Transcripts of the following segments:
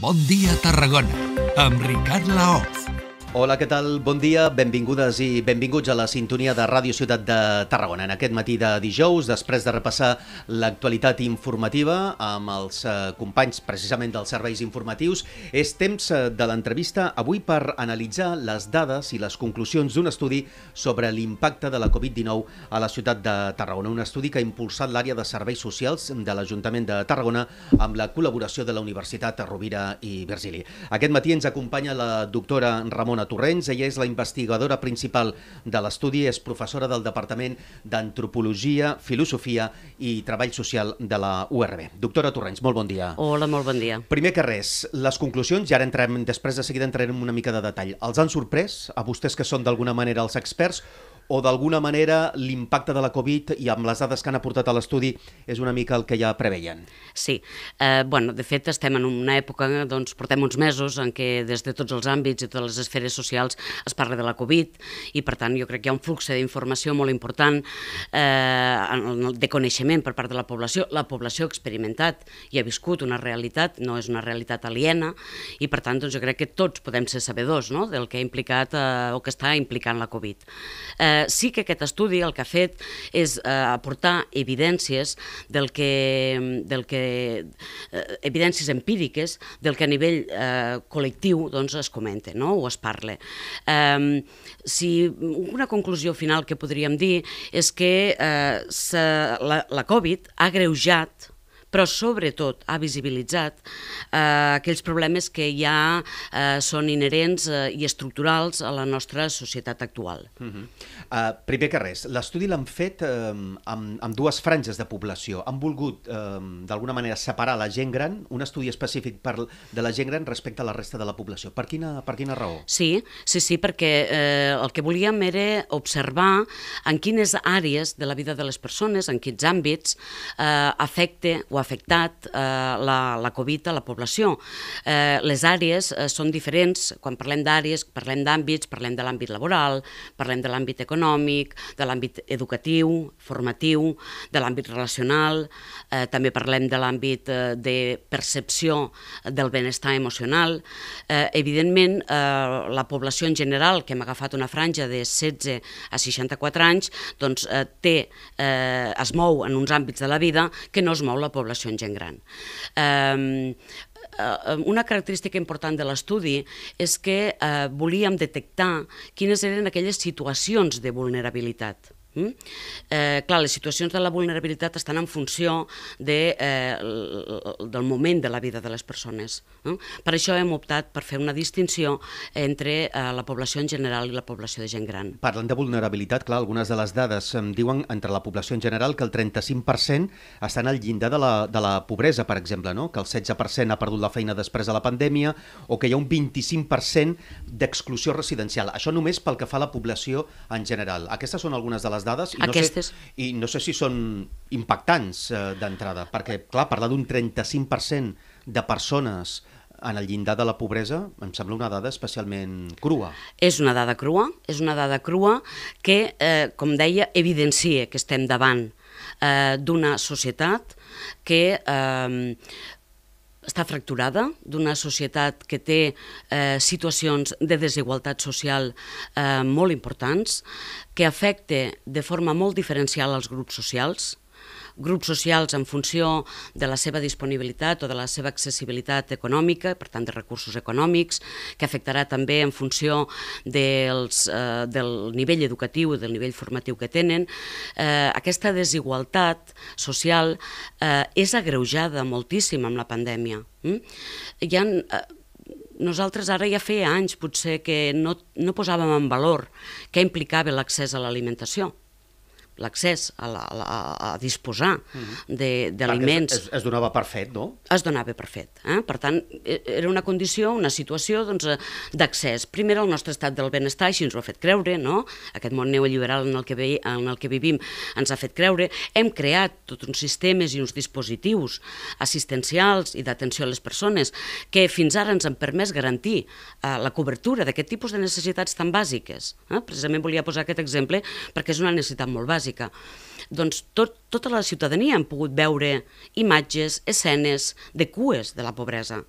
Bon dia Tarragona, amb Ricard Laoz. Hola, què tal? Bon dia, benvingudes i benvinguts a la sintonia de Ràdio Ciutat de Tarragona. En aquest matí de dijous, després de repassar l'actualitat informativa amb els eh, companys precisament dels serveis informatius, és temps eh, de l'entrevista avui per analitzar les dades i les conclusions d'un estudi sobre l'impacte de la Covid-19 a la ciutat de Tarragona. Un estudi que ha impulsat l'àrea de serveis socials de l'Ajuntament de Tarragona amb la col·laboració de la Universitat Rovira i Virgili. Aquest matí ens acompanya la doctora Ramona Ramona Torrents. Ella és la investigadora principal de l'estudi, és professora del Departament d'Antropologia, Filosofia i Treball Social de la URB. Doctora Torrents, molt bon dia. Hola, molt bon dia. Primer que res, les conclusions, i ara entrem, després de seguida entrarem una mica de detall. Els han sorprès, a vostès que són d'alguna manera els experts, o d'alguna manera l'impacte de la Covid i amb les dades que han aportat a l'estudi és una mica el que ja preveien? Sí, eh, bueno, de fet estem en una època, doncs portem uns mesos en què des de tots els àmbits i totes les esferes socials es parla de la Covid i per tant jo crec que hi ha un flux d'informació molt important eh, de coneixement per part de la població. La població ha experimentat i ha viscut una realitat, no és una realitat aliena i per tant doncs, jo crec que tots podem ser sabedors no? del que ha implicat eh, o que està implicant la Covid. Eh, sí que aquest estudi el que ha fet és eh, aportar evidències del que, del que eh, evidències empíriques del que a nivell eh, col·lectiu doncs, es comenta no? o es parla. Eh, si una conclusió final que podríem dir és que eh, la, la Covid ha greujat però sobretot ha visibilitzat eh, aquells problemes que ja eh, són inherents eh, i estructurals a la nostra societat actual. Uh -huh. uh, primer que res, l'estudi l'han fet eh, amb, amb dues franges de població. Han volgut, eh, d'alguna manera, separar la gent gran, un estudi específic per, de la gent gran respecte a la resta de la població. Per quina, per quina raó? Sí, sí, sí, perquè eh, el que volíem era observar en quines àrees de la vida de les persones, en quins àmbits eh, afecta o afectat eh, la, la Covid a la població. Eh, les àrees eh, són diferents, quan parlem d'àrees, parlem d'àmbits, parlem de l'àmbit laboral, parlem de l'àmbit econòmic, de l'àmbit educatiu, formatiu, de l'àmbit relacional, eh, també parlem de l'àmbit eh, de percepció del benestar emocional. Eh, evidentment, eh, la població en general, que hem agafat una franja de 16 a 64 anys, doncs eh, té, eh, es mou en uns àmbits de la vida que no es mou la població població en gent gran. Um, una característica important de l'estudi és que eh, volíem detectar quines eren aquelles situacions de vulnerabilitat Mm? Eh, clar, les situacions de la vulnerabilitat estan en funció de, eh, del moment de la vida de les persones. No? Per això hem optat per fer una distinció entre eh, la població en general i la població de gent gran. Parlant de vulnerabilitat, clar, algunes de les dades em diuen entre la població en general que el 35% estan al llindar de la, de la pobresa, per exemple, no? que el 16% ha perdut la feina després de la pandèmia o que hi ha un 25% d'exclusió residencial. Això només pel que fa a la població en general. Aquestes són algunes de les les dades i Aquestes... no, sé, i no sé si són impactants eh, d'entrada, perquè, clar, parlar d'un 35% de persones en el llindar de la pobresa em sembla una dada especialment crua. És una dada crua, és una dada crua que, eh, com deia, evidencia que estem davant eh, d'una societat que eh, està fracturada, d'una societat que té eh, situacions de desigualtat social eh, molt importants, que afecta de forma molt diferencial als grups socials, grups socials en funció de la seva disponibilitat o de la seva accessibilitat econòmica, per tant de recursos econòmics, que afectarà també en funció dels, eh, del nivell educatiu i del nivell formatiu que tenen. Eh, aquesta desigualtat social eh, és agreujada moltíssim amb la pandèmia. Mm? Hi ha, eh, nosaltres ara ja feia anys potser que no, no posàvem en valor què implicava l'accés a l'alimentació l'accés a, la, a, a disposar uh -huh. d'aliments... Es, es donava per fet, no? Es donava per fet. Eh? Per tant, e, era una condició, una situació doncs, eh, d'accés. Doncs, Primer, el nostre estat del benestar, així ens ho ha fet creure, no? aquest món neoliberal en el, que ve, en el que vivim ens ha fet creure. Hem creat tots uns sistemes i uns dispositius assistencials i d'atenció a les persones que fins ara ens han permès garantir eh, la cobertura d'aquest tipus de necessitats tan bàsiques. Eh? Precisament volia posar aquest exemple perquè és una necessitat molt bàsica bàsica. Doncs tot, tota la ciutadania han pogut veure imatges, escenes de cues de la pobresa.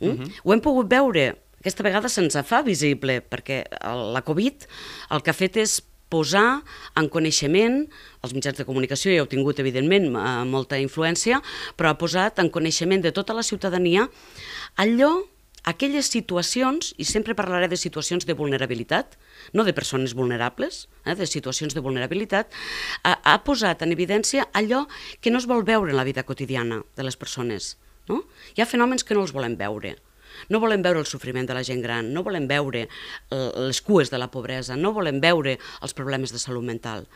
Mm? Uh -huh. Ho hem pogut veure, aquesta vegada se'ns fa visible, perquè el, la Covid el que ha fet és posar en coneixement, els mitjans de comunicació ja heu tingut, evidentment, molta influència, però ha posat en coneixement de tota la ciutadania allò aquelles situacions, i sempre parlaré de situacions de vulnerabilitat, no de persones vulnerables, eh, de situacions de vulnerabilitat, ha, ha posat en evidència allò que no es vol veure en la vida quotidiana de les persones. No? Hi ha fenòmens que no els volem veure. No volem veure el sofriment de la gent gran, no volem veure eh, les cues de la pobresa, no volem veure els problemes de salut mental.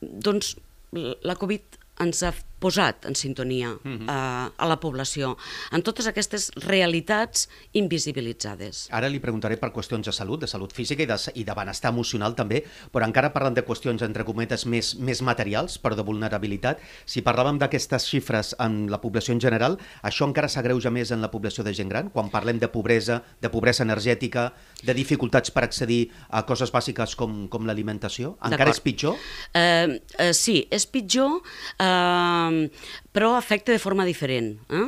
Doncs la Covid ens ha posat en sintonia uh -huh. a, a la població, en totes aquestes realitats invisibilitzades. Ara li preguntaré per qüestions de salut, de salut física i de, i de benestar emocional també, però encara parlant de qüestions, entre cometes, més, més materials, però de vulnerabilitat. Si parlàvem d'aquestes xifres en la població en general, això encara s'agreuja més en la població de gent gran? Quan parlem de pobresa, de pobresa energètica, de dificultats per accedir a coses bàsiques com, com l'alimentació, encara és pitjor? Uh, uh, sí, és pitjor... Uh, però afecta de forma diferent. Eh?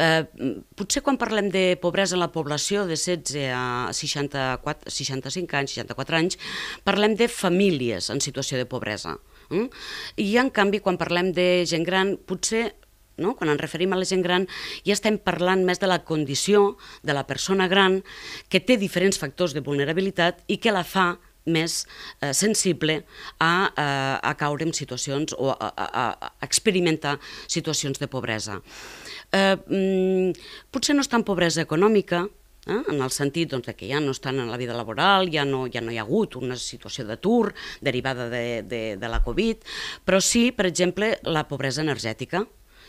Eh, potser quan parlem de pobresa en la població de 16 a 64, 65 anys, 64 anys, parlem de famílies en situació de pobresa. Eh? I en canvi, quan parlem de gent gran, potser no? quan ens referim a la gent gran, ja estem parlant més de la condició de la persona gran que té diferents factors de vulnerabilitat i que la fa més eh, sensible a, a, eh, a caure en situacions o a, a, a experimentar situacions de pobresa. Eh, mm, potser no és tan pobresa econòmica, eh? en el sentit doncs, que ja no estan en la vida laboral, ja no, ja no hi ha hagut una situació d'atur derivada de, de, de la Covid, però sí, per exemple, la pobresa energètica.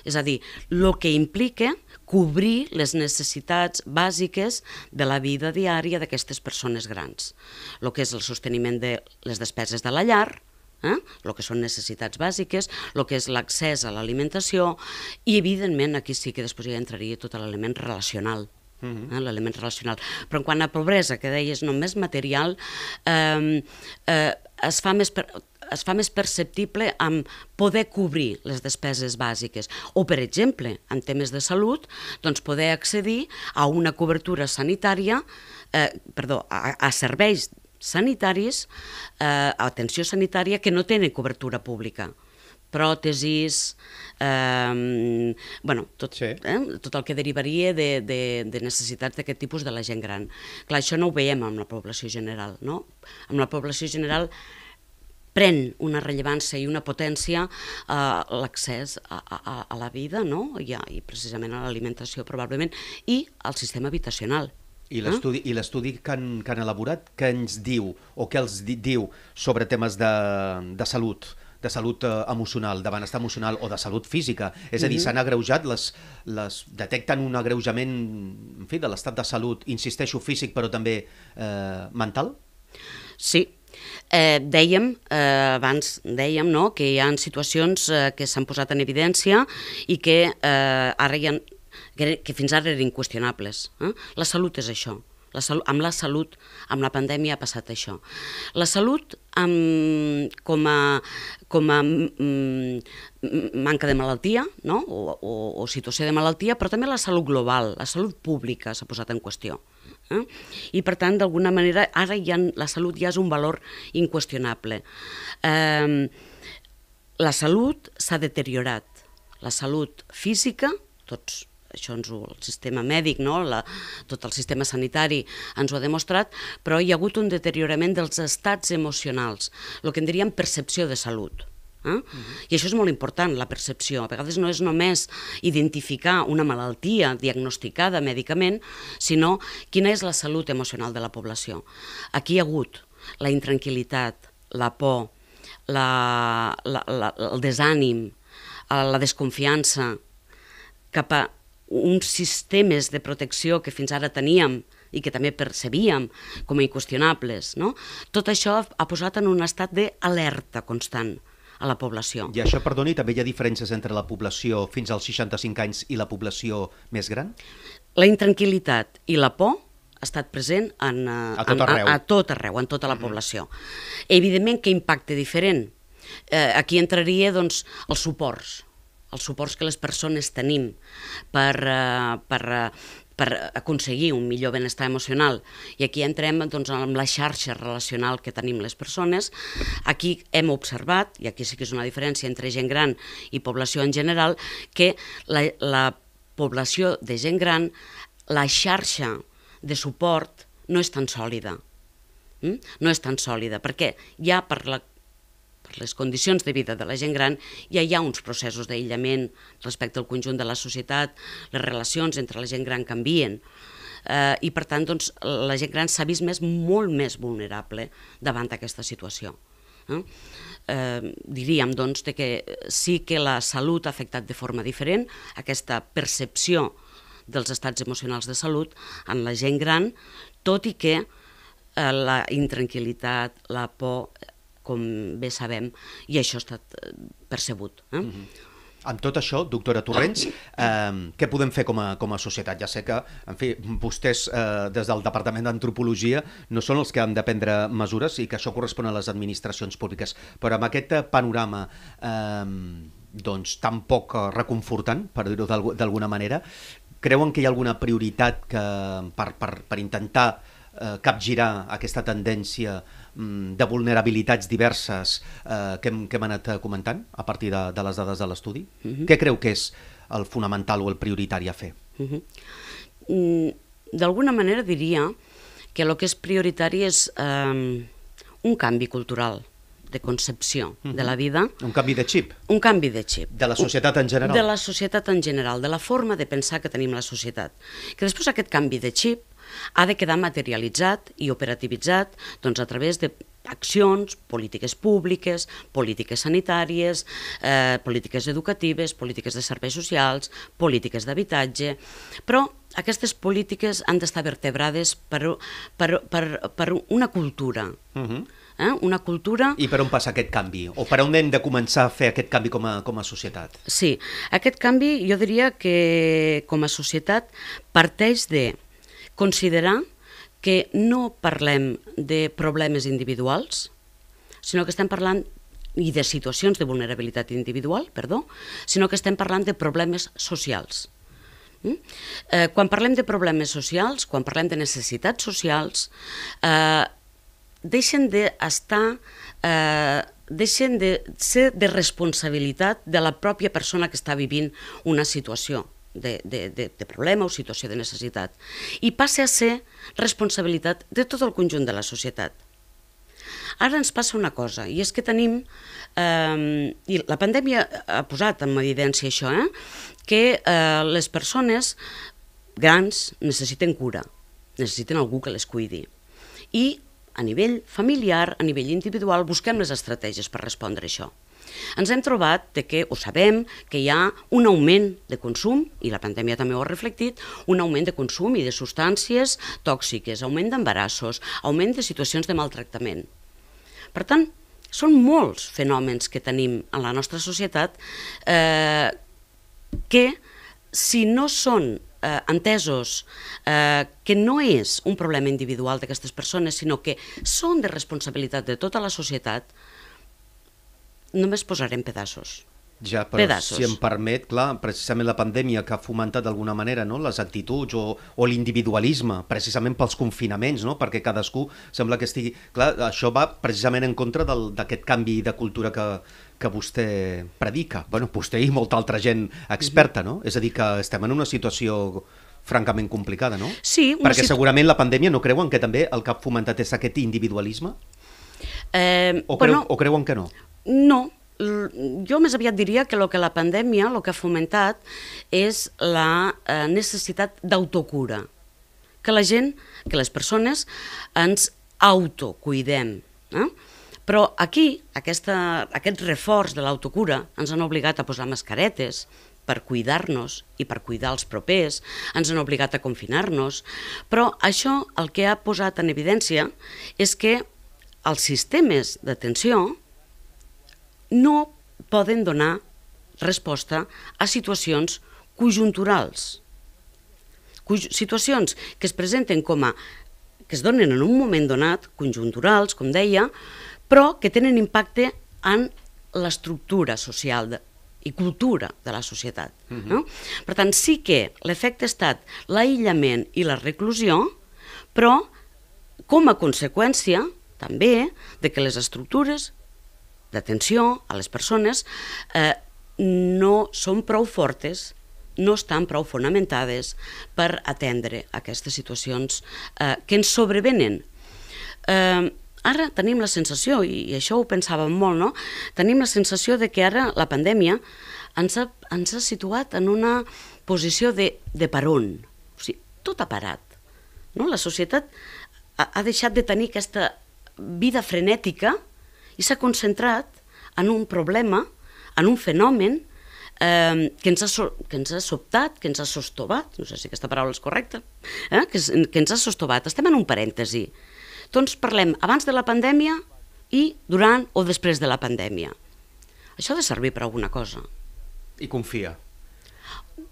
És a dir, el que implica cobrir les necessitats bàsiques de la vida diària d'aquestes persones grans. El que és el sosteniment de les despeses de la llar, eh? el que són necessitats bàsiques, el que és l'accés a l'alimentació i, evidentment, aquí sí que després ja entraria tot l'element relacional, Uh mhm. -huh. eh, l'element relacional. Però en quant a pobresa, que deies només material, eh, eh, es fa més per, es fa més perceptible amb poder cobrir les despeses bàsiques. O, per exemple, en temes de salut, doncs poder accedir a una cobertura sanitària, eh, perdó, a, a serveis sanitaris, eh, atenció sanitària que no tenen cobertura pública pròtesis, eh, bueno, tot, sí. eh, tot el que derivaria de, de, de necessitats d'aquest tipus de la gent gran. Clar, això no ho veiem amb la població general, no? Amb la població general pren una rellevància i una potència a eh, l'accés a, a, a la vida no? I, a, i precisament a l'alimentació probablement i al sistema habitacional. I l'estudi eh? i l'estudi que, han, que han elaborat, què ens diu o què els di, diu sobre temes de, de salut? De salut eh, emocional, de benestar emocional o de salut física. És a dir, mm -hmm. s'han agreujat, les, les, detecten un agreujament en fi, de l'estat de salut, insisteixo, físic, però també eh, mental? Sí, Eh, dèiem, eh, abans dèiem no, que hi ha situacions eh, que s'han posat en evidència i que eh, ara hi ha, que, que fins ara eren inqüestionables. Eh? La salut és això. La salut, amb la salut, amb la pandèmia ha passat això. La salut amb, com a, com a mm, manca de malaltia no? o, o, o situació de malaltia, però també la salut global, la salut pública s'ha posat en qüestió. Eh? I per tant, d'alguna manera, ara ja la salut ja és un valor inqüestionable. Eh, la salut s'ha deteriorat. La salut física, tots això ens ho, el sistema mèdic, no? la, tot el sistema sanitari ens ho ha demostrat, però hi ha hagut un deteriorament dels estats emocionals, el que en diríem percepció de salut. Eh? Uh -huh. I això és molt important, la percepció. A vegades no és només identificar una malaltia diagnosticada mèdicament, sinó quina és la salut emocional de la població. Aquí hi ha hagut la intranquil·litat, la por, la, la, la, el desànim, la desconfiança cap a uns sistemes de protecció que fins ara teníem i que també percebíem com a inqüestionables. No? Tot això ha posat en un estat d'alerta constant a la població. I això, perdoni, també hi ha diferències entre la població fins als 65 anys i la població més gran? La intranquil·litat i la por ha estat present en, eh, a, tot arreu. En, a, a tot arreu, en tota la mm-hmm. població. Evidentment, que impacte diferent? Eh, aquí entraria doncs, els suports, els suports que les persones tenim per, eh, per, eh, per aconseguir un millor benestar emocional. I aquí entrem doncs, amb la xarxa relacional que tenim les persones. Aquí hem observat, i aquí sí que és una diferència entre gent gran i població en general, que la, la població de gent gran, la xarxa de suport no és tan sòlida. Mm? No és tan sòlida, perquè ja per la les condicions de vida de la gent gran, ja hi ha uns processos d'aïllament respecte al conjunt de la societat, les relacions entre la gent gran canvien, eh, i per tant doncs, la gent gran s'ha vist més, molt més vulnerable davant d'aquesta situació. Eh? Eh, diríem doncs, de que sí que la salut ha afectat de forma diferent, aquesta percepció dels estats emocionals de salut en la gent gran, tot i que eh, la intranquil·litat, la por, com bé sabem, i això ha estat eh, percebut. Eh? Mm -hmm. Amb tot això, doctora Torrents, eh, què podem fer com a, com a societat? Ja sé que, en fi, vostès eh, des del Departament d'Antropologia no són els que han de prendre mesures i que això correspon a les administracions públiques, però amb aquest panorama eh, doncs, tan poc reconfortant, per dir-ho d'alguna manera, creuen que hi ha alguna prioritat que, per, per, per intentar eh, capgirar aquesta tendència Mm, de vulnerabilitats diverses eh, que, hem, que hem anat comentant a partir de, de les dades de l'estudi? Uh mhm. -huh. Què creu que és el fonamental o el prioritari a fer? Uh mhm. -huh. mm, D'alguna manera diria que el que és prioritari és eh, un canvi cultural de concepció uh -huh. de la mhm. vida. Un canvi de xip. Un canvi de xip. De la societat en general. De la societat en general, de la forma de pensar que tenim la societat. Que després aquest canvi de xip ha de quedar materialitzat i operativitzat doncs, a través de accions, polítiques públiques, polítiques sanitàries, eh, polítiques educatives, polítiques de serveis socials, polítiques d'habitatge, però aquestes polítiques han d'estar vertebrades per, per, per, per una cultura. Uh -huh. eh? Una cultura... I per on passa aquest canvi? O per on hem de començar a fer aquest canvi com a, com a societat? Sí, aquest canvi jo diria que com a societat parteix de considerar que no parlem de problemes individuals, sinó que estem parlant i de situacions de vulnerabilitat individual, perdó, sinó que estem parlant de problemes socials. Mm? Eh, quan parlem de problemes socials, quan parlem de necessitats socials, eh, deixen d'estar eh, deixen de ser de responsabilitat de la pròpia persona que està vivint una situació de, de, de, de problema o situació de necessitat i passa a ser responsabilitat de tot el conjunt de la societat. Ara ens passa una cosa, i és que tenim, eh, i la pandèmia ha posat en evidència això, eh, que eh, les persones grans necessiten cura, necessiten algú que les cuidi. I a nivell familiar, a nivell individual, busquem les estratègies per respondre a això ens hem trobat de que, ho sabem, que hi ha un augment de consum, i la pandèmia també ho ha reflectit, un augment de consum i de substàncies tòxiques, augment d'embarassos, augment de situacions de maltractament. Per tant, són molts fenòmens que tenim en la nostra societat eh, que, si no són eh, entesos eh, que no és un problema individual d'aquestes persones, sinó que són de responsabilitat de tota la societat, només posarem pedaços. Ja, però pedaços. si em permet, clar, precisament la pandèmia que ha fomentat d'alguna manera no, les actituds o, o l'individualisme, precisament pels confinaments, no, perquè cadascú sembla que estigui... Clar, això va precisament en contra d'aquest canvi de cultura que, que vostè predica. bueno, vostè i molta altra gent experta, no? És a dir, que estem en una situació francament complicada, no? Sí. Perquè situ... segurament la pandèmia no creuen que també el que ha fomentat és aquest individualisme? Eh, o, creu, bueno, o creuen que no? No, jo més aviat diria que el que la pandèmia el que ha fomentat és la eh, necessitat d'autocura. Que la gent, que les persones ens autocuidem. Eh? Però aquí, aquesta, aquest reforç de l'autocura ens han obligat a posar mascaretes per cuidar-nos i per cuidar els propers, ens han obligat a confinar-nos, però això el que ha posat en evidència és que els sistemes d'atenció no poden donar resposta a situacions conjunturals. Situacions que es presenten com a que es donen en un moment donat, conjunturals, com deia, però que tenen impacte en l'estructura social de, i cultura de la societat. Uh -huh. no? Per tant, sí que l'efecte ha estat l'aïllament i la reclusió, però com a conseqüència també de que les estructures d'atenció a les persones eh, no són prou fortes no estan prou fonamentades per atendre aquestes situacions eh, que ens sobrevenen. Eh, ara tenim la sensació, i això ho pensàvem molt, no? tenim la sensació de que ara la pandèmia ens ha, ens ha situat en una posició de, de peron. O sigui, tot ha parat. No? La societat ha, ha deixat de tenir aquesta vida frenètica i s'ha concentrat en un problema, en un fenomen eh, que, ens ha so, que ens ha sobtat, que ens ha sostobat, no sé si aquesta paraula és correcta, eh? que, que ens ha sostobat. Estem en un parèntesi. Doncs parlem abans de la pandèmia i durant o després de la pandèmia. Això ha de servir per alguna cosa. I confia.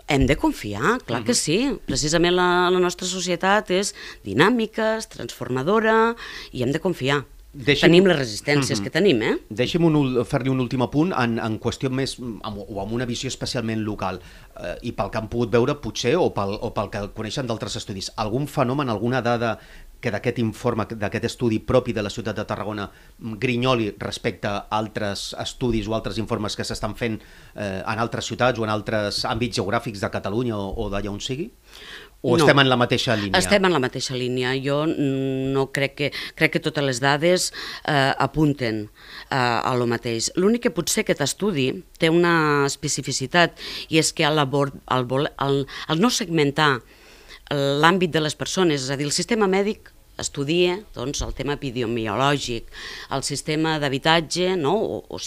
Hem de confiar, clar uh -huh. que sí. Precisament la, la nostra societat és dinàmica, és transformadora i hem de confiar. Deixi'm... Tenim les resistències uh -huh. que tenim, eh? Deixi'm fer-li un últim apunt en, en qüestió més, amb, o amb una visió especialment local, eh, i pel que han pogut veure, potser, o pel, o pel que coneixen d'altres estudis. Algun fenomen, alguna dada que d'aquest informe, d'aquest estudi propi de la ciutat de Tarragona grinyoli respecte a altres estudis o altres informes que s'estan fent eh, en altres ciutats o en altres àmbits geogràfics de Catalunya o, o d'allà on sigui? O no, estem en la mateixa línia? Estem en la mateixa línia. Jo no crec que... Crec que totes les dades eh, apunten eh, a lo mateix. L'únic que potser aquest estudi té una especificitat i és que al, al, al, al no segmentar l'àmbit de les persones, és a dir, el sistema mèdic estudia doncs, el tema epidemiològic, el sistema d'habitatge no? o, o,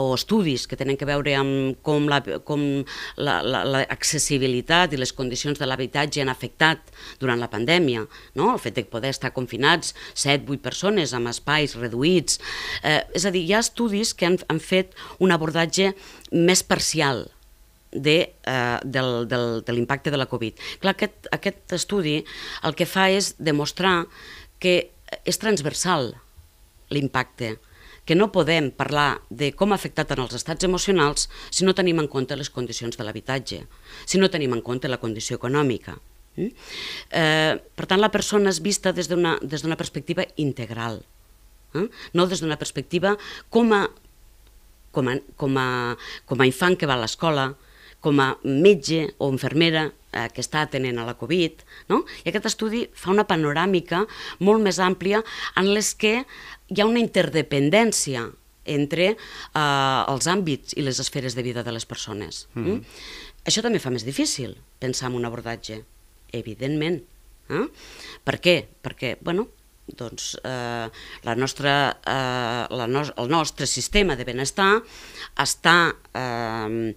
o estudis que tenen que veure amb com l'accessibilitat la, la, la, i les condicions de l'habitatge han afectat durant la pandèmia, no? el fet de poder estar confinats 7-8 persones amb espais reduïts. Eh, és a dir, hi ha estudis que han, han fet un abordatge més parcial de, eh, del, del, de l'impacte de la Covid. Clar, aquest, aquest estudi el que fa és demostrar que és transversal l'impacte, que no podem parlar de com ha afectat en els estats emocionals si no tenim en compte les condicions de l'habitatge, si no tenim en compte la condició econòmica. Mm? Eh, per tant, la persona és vista des d'una perspectiva integral, eh? no des d'una perspectiva com a, com, a, com, a, com a infant que va a l'escola, com a metge o infermera eh, que està atenent a la Covid, no? i aquest estudi fa una panoràmica molt més àmplia en les que hi ha una interdependència entre eh, els àmbits i les esferes de vida de les persones. Mm -hmm. mm? Això també fa més difícil pensar en un abordatge, evidentment. Eh? Per què? Perquè, bueno, doncs, eh, la nostra, eh, la no el nostre sistema de benestar està eh,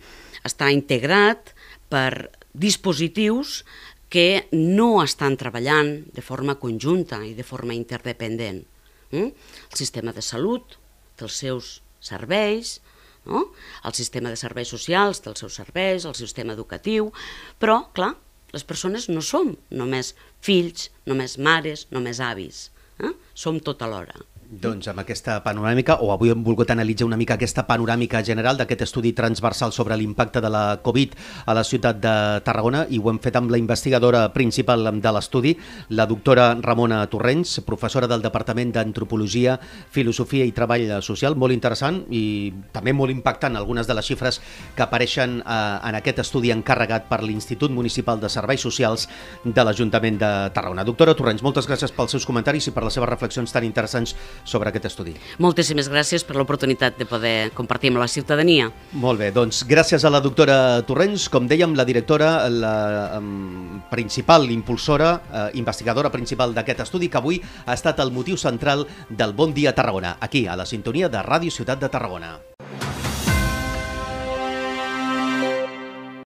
està integrat per dispositius que no estan treballant de forma conjunta i de forma interdependent. Mm? El sistema de salut dels seus serveis, no? el sistema de serveis socials dels seus serveis, el sistema educatiu, però, clar, les persones no som només fills, només mares, només avis, eh? som tot alhora. Doncs amb aquesta panoràmica, o avui hem volgut analitzar una mica aquesta panoràmica general d'aquest estudi transversal sobre l'impacte de la Covid a la ciutat de Tarragona i ho hem fet amb la investigadora principal de l'estudi, la doctora Ramona Torrents, professora del Departament d'Antropologia, Filosofia i Treball Social, molt interessant i també molt impactant algunes de les xifres que apareixen eh, en aquest estudi encarregat per l'Institut Municipal de Serveis Socials de l'Ajuntament de Tarragona. Doctora Torrents, moltes gràcies pels seus comentaris i per les seves reflexions tan interessants sobre aquest estudi. Moltíssimes gràcies per l'oportunitat de poder compartir amb la ciutadania. Molt bé, doncs gràcies a la doctora Torrents, com dèiem, la directora, la um, principal impulsora, uh, investigadora principal d'aquest estudi, que avui ha estat el motiu central del Bon Dia Tarragona, aquí, a la sintonia de Ràdio Ciutat de Tarragona.